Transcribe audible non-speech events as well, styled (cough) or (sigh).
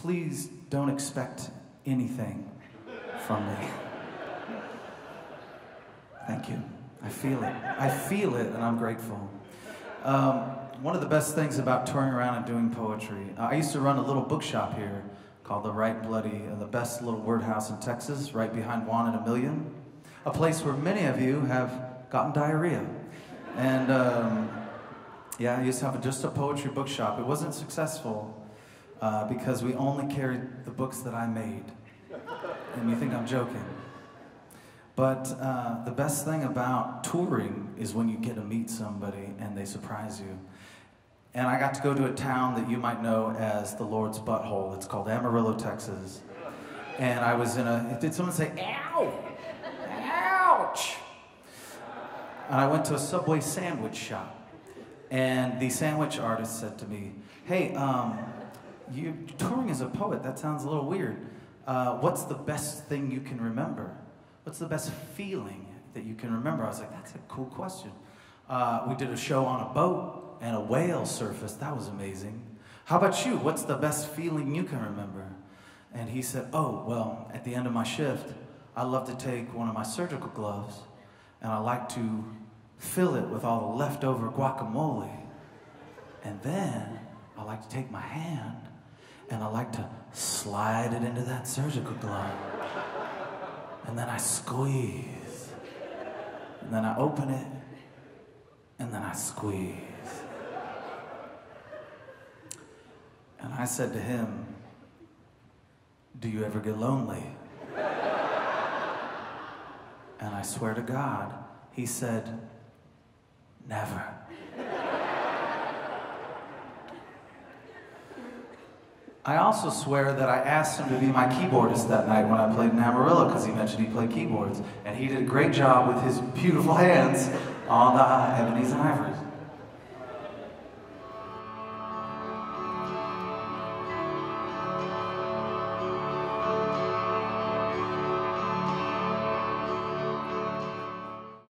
please don't expect anything from me. Thank you. I feel it. I feel it, and I'm grateful. Um, one of the best things about touring around and doing poetry, uh, I used to run a little bookshop here called the Write Bloody, uh, the best little word house in Texas, right behind One in a Million, a place where many of you have gotten diarrhea. And um, yeah, I used to have just a poetry bookshop. It wasn't successful uh, because we only carried the books that I made. And you think I'm joking. But uh, the best thing about touring is when you get to meet somebody and they surprise you. And I got to go to a town that you might know as the Lord's butthole. It's called Amarillo, Texas. And I was in a, did someone say, ow? Ouch! And I went to a Subway sandwich shop. And the sandwich artist said to me, hey, um, you touring as a poet, that sounds a little weird. Uh, what's the best thing you can remember? What's the best feeling that you can remember? I was like, that's a cool question. Uh, we did a show on a boat and a whale surfaced. That was amazing. How about you? What's the best feeling you can remember? And he said, oh, well, at the end of my shift, I love to take one of my surgical gloves and I like to fill it with all the leftover guacamole. And then I like to take my hand and I like to slide it into that surgical glove and then I squeeze, and then I open it, and then I squeeze. And I said to him, Do you ever get lonely? And I swear to God, he said, Never. I also swear that I asked him to be my keyboardist that night when I played in Amarillo because he mentioned he played keyboards. And he did a great job with his beautiful (laughs) hands on the Ebony's and Ivories.